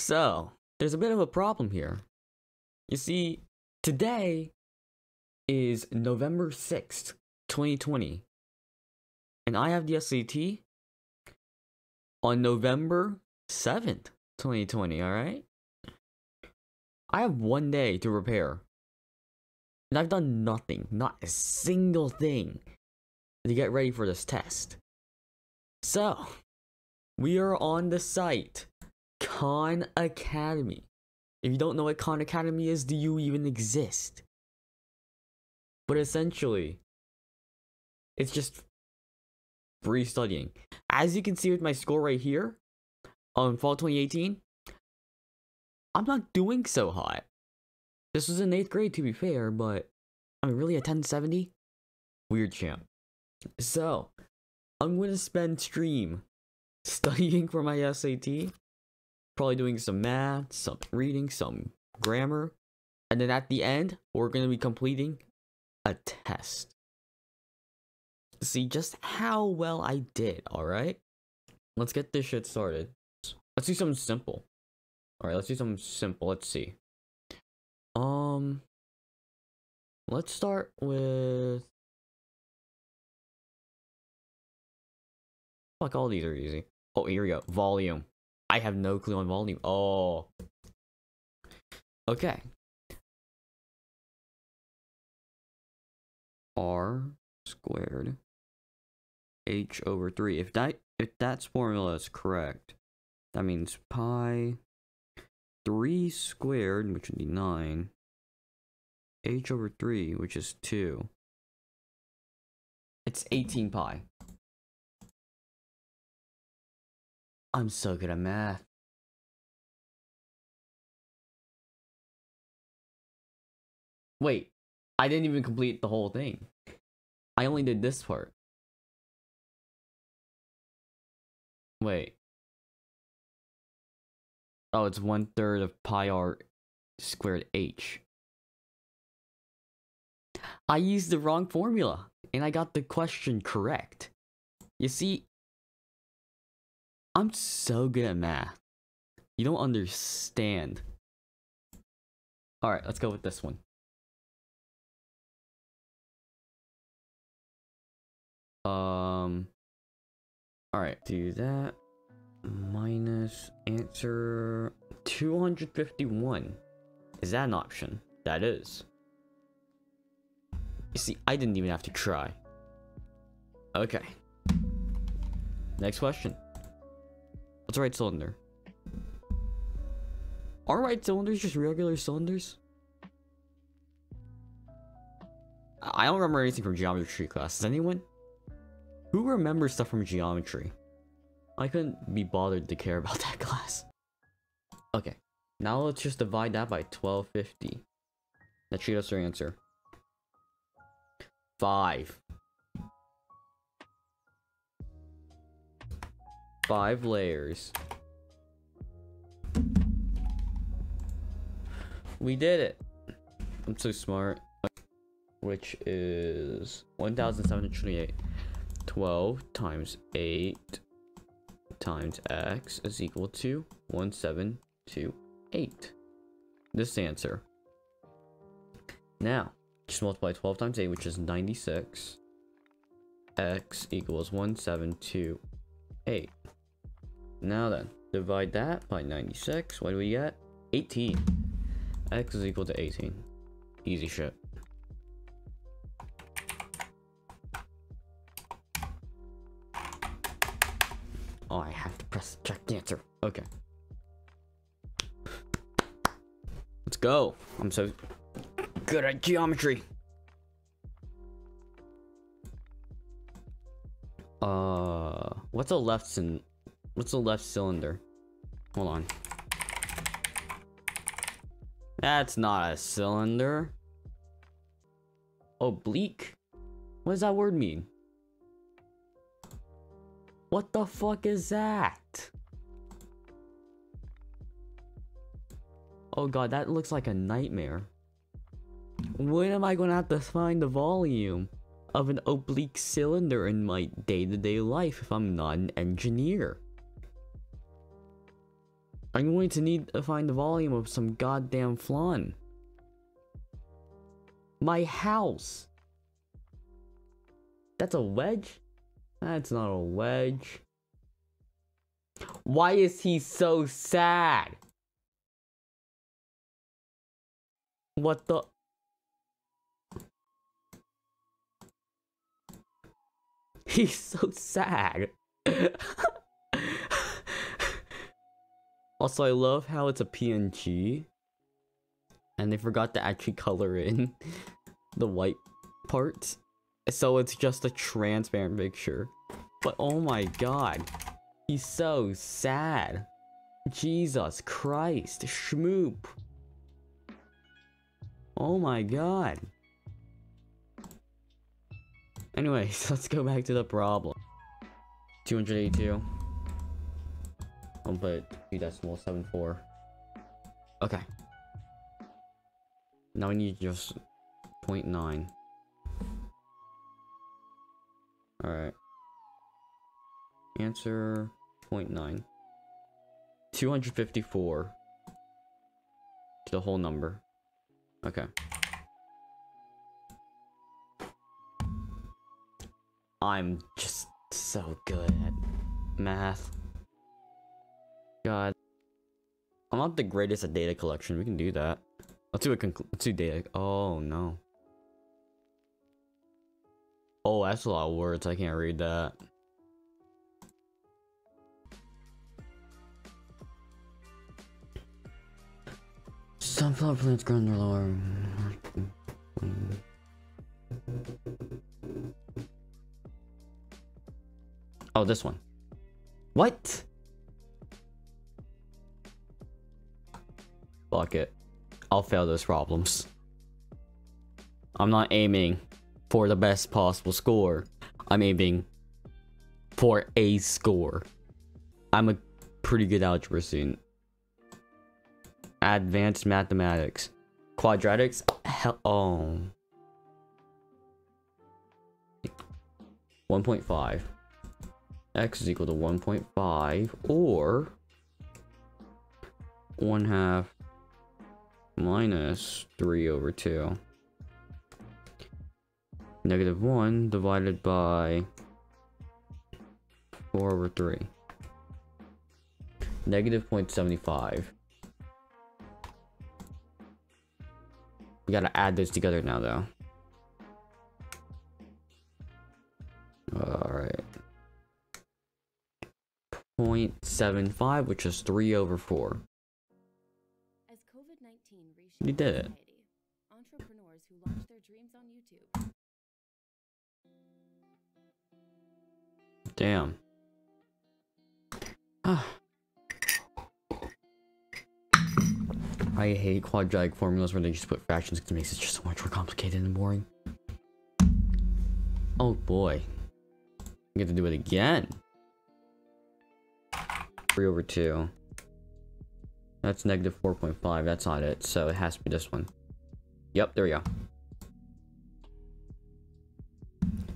So, there's a bit of a problem here. You see, today is November 6th, 2020. And I have the SAT on November 7th, 2020, alright? I have one day to prepare. And I've done nothing, not a single thing to get ready for this test. So, we are on the site Khan Academy. If you don't know what Khan Academy is, do you even exist? But essentially, it's just free studying. As you can see with my score right here, on fall 2018, I'm not doing so hot. This was in 8th grade to be fair, but I mean, really a 1070? Weird champ. So, I'm going to spend stream studying for my SAT, probably doing some math, some reading, some grammar, and then at the end, we're going to be completing a test. See just how well I did, alright? Let's get this shit started. Let's do something simple. Alright, let's do something simple. Let's see. Um, let's start with. Fuck, all these are easy. Oh, here we go. Volume. I have no clue on volume. Oh. Okay. R squared h over 3. If that if that formula is correct, that means pi 3 squared, which would be 9, h over 3, which is 2. It's 18 pi. I'm so good at math. Wait, I didn't even complete the whole thing. I only did this part. Wait. Oh, it's one third of pi r squared h. I used the wrong formula, and I got the question correct. You see, I'm so good at math. You don't understand. Alright, let's go with this one. Um. Alright, do that. Minus answer 251. Is that an option? That is. You see, I didn't even have to try. Okay. Next question. What's right cylinder? Are right cylinders just regular cylinders? I don't remember anything from geometry class. Does anyone? Who remembers stuff from geometry? I couldn't be bothered to care about that class. Okay, now let's just divide that by 1250. That should us our answer. 5. 5 layers. We did it! I'm so smart. Which is 1728. 12 times 8 times x is equal to 1728. This answer. Now, just multiply 12 times 8, which is 96. x equals 1728. Now then, divide that by 96. What do we get? 18. x is equal to 18. Easy shit. Oh, I have to press check answer. Okay. Let's go. I'm so good at geometry. Uh, what's a left cyn what's the left cylinder? Hold on. That's not a cylinder. Oblique? What does that word mean? What the fuck is that? Oh god, that looks like a nightmare. When am I gonna have to find the volume of an oblique cylinder in my day-to-day -day life if I'm not an engineer? I'm going to need to find the volume of some goddamn flan. My house. That's a wedge? That's not a wedge. Why is he so sad? What the? He's so sad. also, I love how it's a PNG. And they forgot to actually color in the white parts. So it's just a transparent picture. But oh my god. He's so sad. Jesus Christ. Schmoop. Oh my god. Anyways, let's go back to the problem. 282. I'll put 2 decimal 74. Okay. Now we need just 0.9. Alright. Answer 0.9. 254 to the whole number. Okay. I'm just so good at math. God. I'm not the greatest at data collection. We can do that. Let's do a let's do data. Oh no. Oh, that's a lot of words. I can't read that. Sunflower plants grow under lower. Oh, this one. What? Fuck it. I'll fail those problems. I'm not aiming for the best possible score. I'm aiming for a score. I'm a pretty good algebra student. Advanced mathematics. Quadratics? Hell, um, oh. 1.5. X is equal to 1.5 or 1 half minus 3 over 2. Negative 1 divided by 4 over 3. Negative 0.75. We gotta add those together now though. Alright. 0.75, which is 3 over 4. You did it. Entrepreneurs who launch their dreams on YouTube. Damn. I hate quadratic formulas where they just put fractions because it makes it just so much more complicated and boring. Oh boy. I get to do it again. 3 over 2. That's negative 4.5. That's not it. So it has to be this one. Yep, there we go.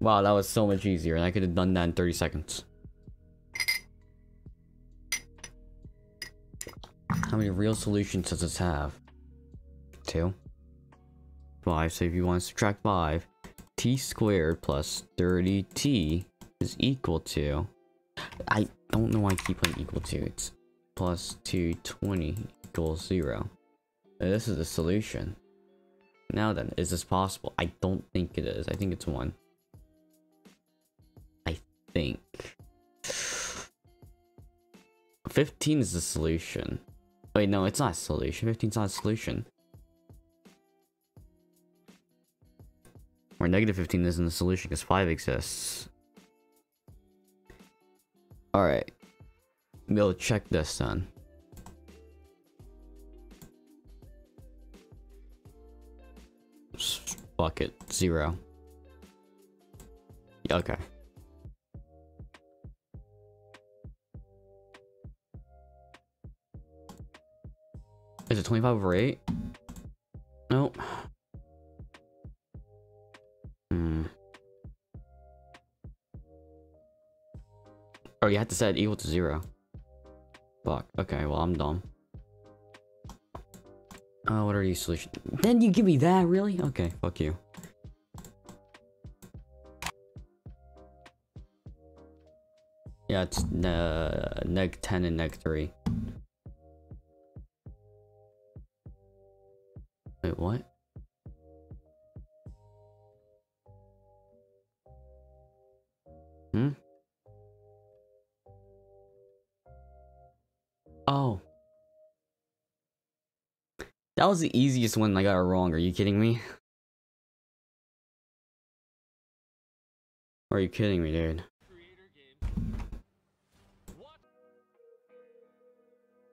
Wow, that was so much easier. And I could have done that in 30 seconds. How many real solutions does this have? Two. Five. So if you want to subtract five, t squared plus 30t is equal to... I don't know why I keep putting equal to. It's plus 220 equals 0. This is the solution. Now then, is this possible? I don't think it is. I think it's 1. I think. 15 is the solution. Wait, no, it's not a solution. 15 is not a solution. Or negative 15 isn't a solution because 5 exists. Alright. We'll check this then. Fuck it. Zero. Okay. Is it 25 over 8? Nope. Hmm. Oh, you have to set equal to 0. Fuck. Okay, well, I'm dumb. Oh, what are these solutions? Then you give me that, really? Okay, fuck you. Yeah, it's uh, neg 10 and neg 3. That was the easiest one I got wrong, are you kidding me? Are you kidding me, dude?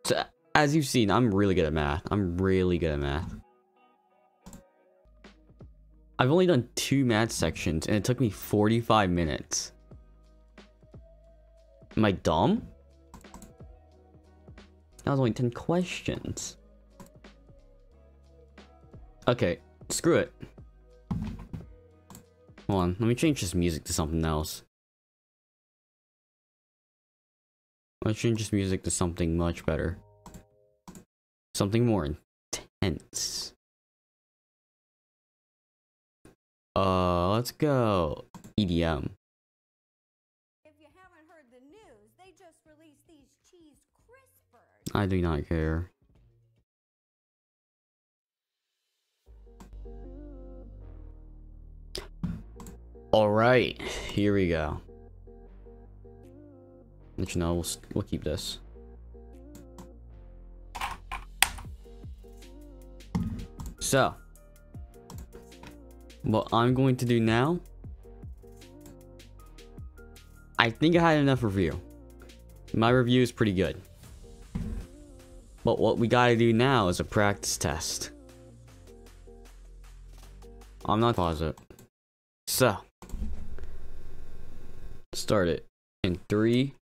So, as you've seen, I'm really good at math. I'm really good at math. I've only done two math sections, and it took me 45 minutes. Am I dumb? That was only 10 questions. Okay, screw it. Hold on, let me change this music to something else. Let's change this music to something much better. Something more intense. Uh, let's go. EDM. If you haven't heard the news, they just released these cheese crispers. I do not care. Alright, here we go. Let you know, we'll, we'll keep this. So, what I'm going to do now, I think I had enough review. My review is pretty good. But what we gotta do now is a practice test. I'm not positive. So, start it in three,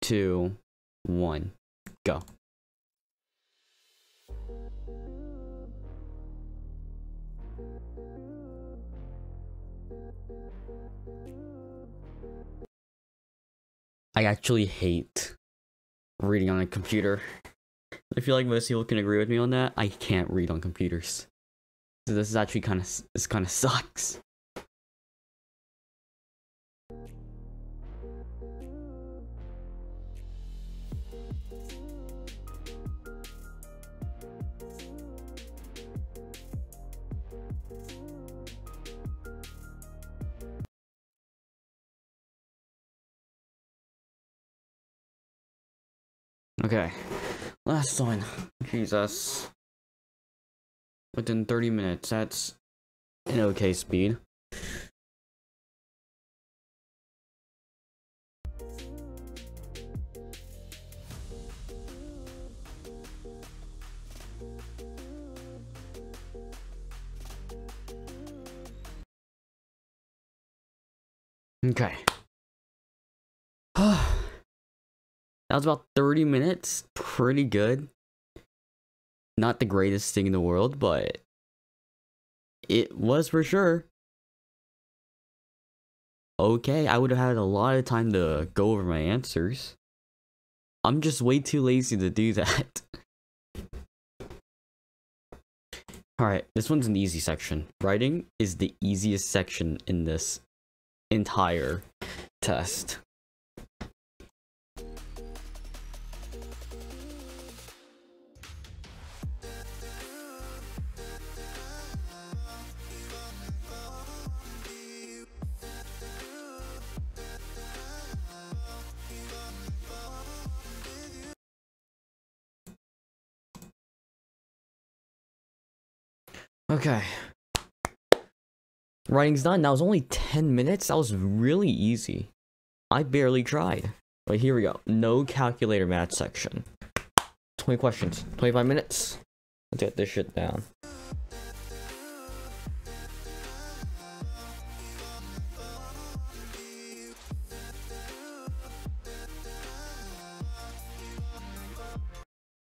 two, one, go. I actually hate reading on a computer. I feel like most people can agree with me on that. I can't read on computers. So this is actually kind of this kind of sucks. Okay. Last one. Jesus. Within 30 minutes. That's an okay speed. Okay. That was about 30 minutes. Pretty good. Not the greatest thing in the world, but it was for sure. Okay, I would have had a lot of time to go over my answers. I'm just way too lazy to do that. Alright, this one's an easy section. Writing is the easiest section in this entire test. Okay. Writing's done. That was only 10 minutes. That was really easy. I barely tried. But here we go. No calculator math section. 20 questions. 25 minutes. Let's get this shit down.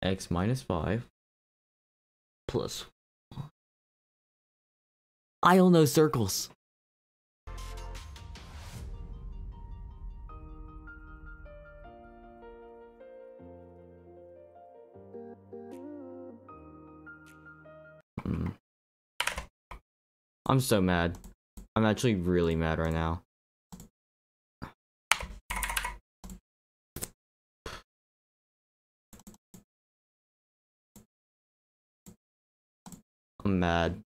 X minus 5 plus I'll know circles. I'm so mad. I'm actually really mad right now. I'm mad.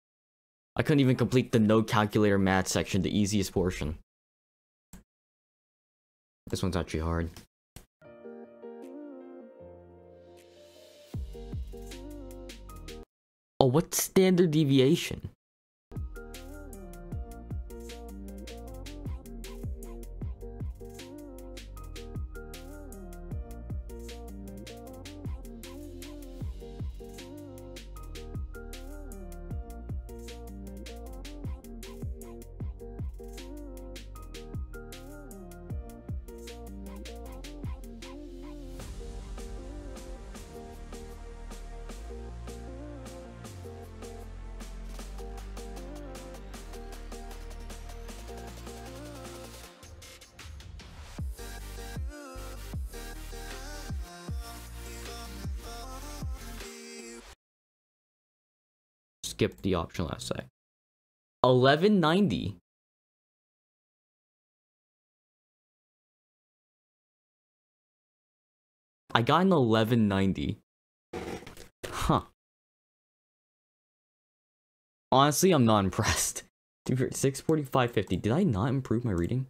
I couldn't even complete the no calculator math section, the easiest portion. This one's actually hard. Oh, what's standard deviation? Skip the optional essay. 1190. I got an 1190. Huh. Honestly, I'm not impressed. 645.50. Did I not improve my reading?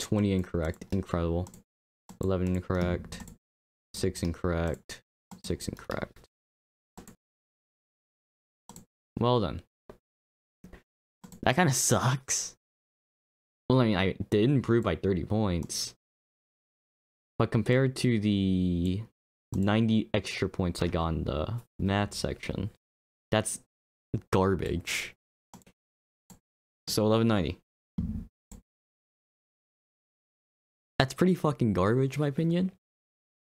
20 incorrect. Incredible. 11 incorrect. 6 incorrect. 6 incorrect. Well done. That kind of sucks. Well, I mean, I did improve by 30 points. But compared to the 90 extra points I got in the math section, that's garbage. So 1190. That's pretty fucking garbage, my opinion.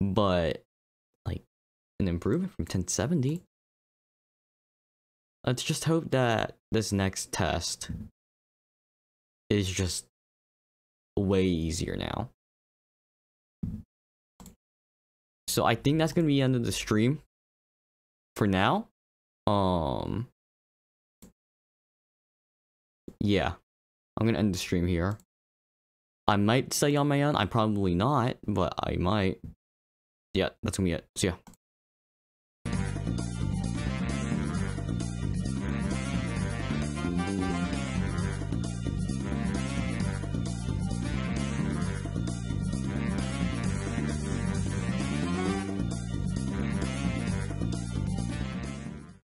But, like, an improvement from 1070. Let's just hope that this next test is just way easier now. So I think that's gonna be the end of the stream for now. Um Yeah. I'm gonna end the stream here. I might stay on my own, I probably not, but I might. Yeah, that's gonna be it. See ya.